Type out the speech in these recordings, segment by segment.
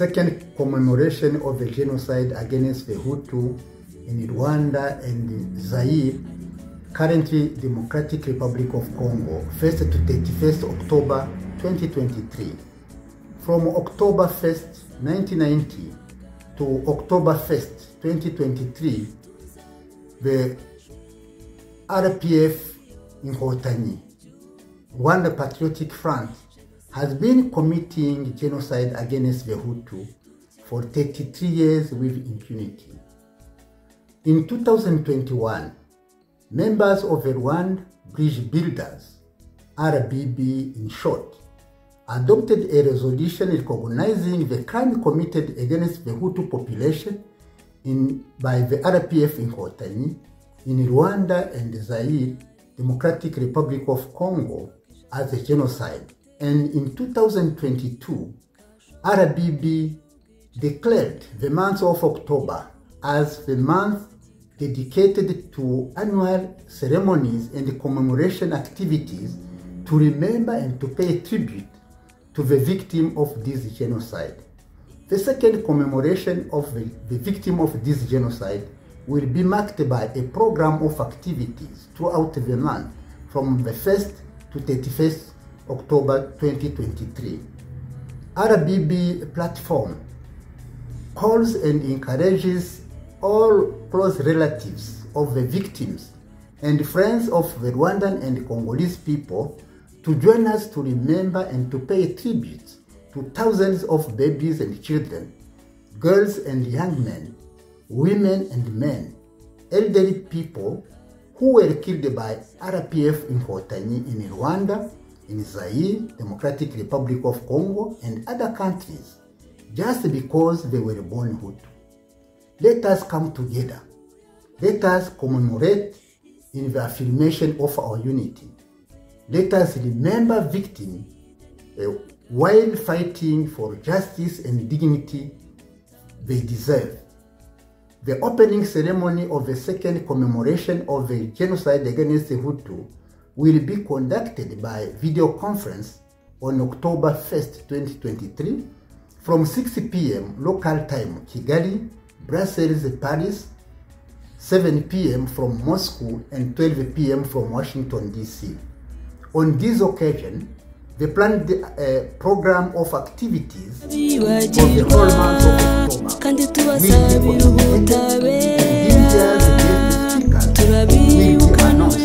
Second commemoration of the genocide against the Hutu in Rwanda and Zaire, currently Democratic Republic of Congo, 1st to 31st October 2023. From October 1st, 1990 to October 1st, 2023, the RPF Inkotanyi, Rwanda Patriotic Front, has been committing genocide against the Hutu for 33 years with impunity. In 2021, members of the Rwanda Bridge Builders, RBB in short, adopted a resolution recognizing the crime committed against the Hutu population in, by the RPF Inkotanyi, in Rwanda and the Zaire, Democratic Republic of Congo, as a genocide. And in 2022, RBB declared the month of October as the month dedicated to annual ceremonies and commemoration activities to remember and to pay tribute to the victim of this genocide. The second commemoration of the, the victim of this genocide will be marked by a program of activities throughout the month from the 1st to 31st October 2023. RBB platform calls and encourages all close relatives of the victims and friends of the Rwandan and Congolese people to join us to remember and to pay tribute to thousands of babies and children, girls and young men, women and men, elderly people who were killed by RPF Inkotanyi in Rwanda, in Zaire, Democratic Republic of Congo, and other countries just because they were born Hutu. Let us come together. Let us commemorate in the affirmation of our unity. Let us remember victims uh, while fighting for justice and dignity they deserve. The opening ceremony of the second commemoration of the genocide against the Hutu will be conducted by video conference on October 1st, 2023 from 6 p.m. local time Kigali, Brussels, Paris, 7 p.m. from Moscow and 12 p.m. from Washington, D.C. On this occasion, the planned uh, program of activities for the whole month of October will be turabibuka n'umwe mwese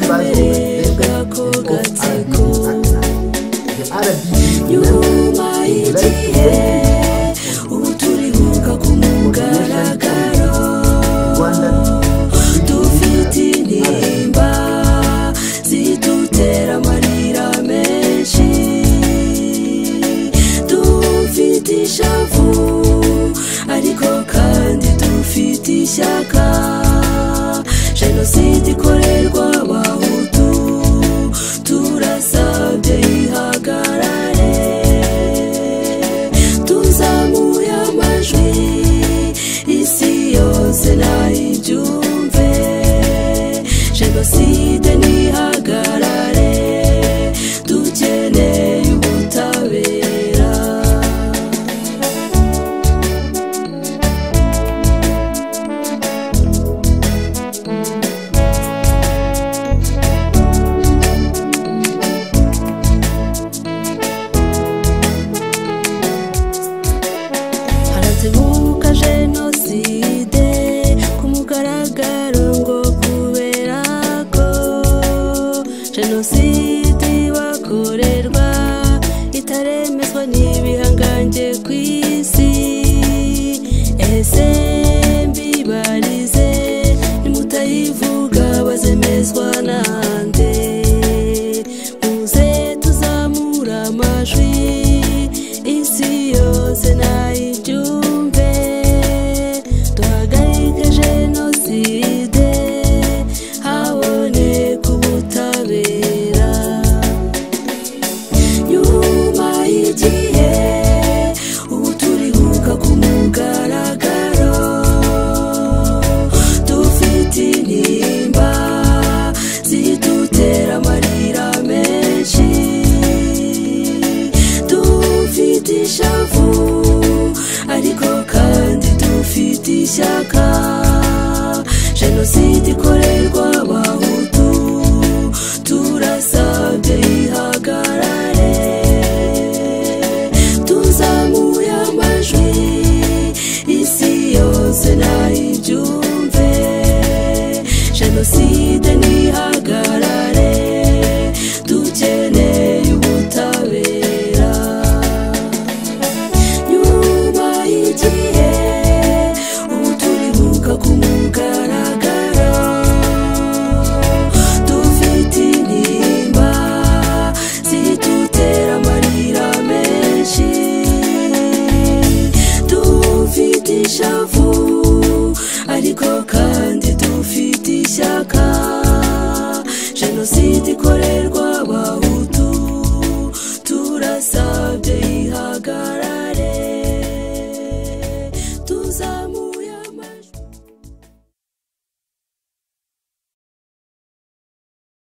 members of the Labour and the RDP members elect ubuturibuka ku mugaragaro dufite intimba zidutera amarira menshi dufite ishavu ariko kandi dufite ishyaka se o javu ariko kandi dufite ishyaka jenoside ikorerwa abantu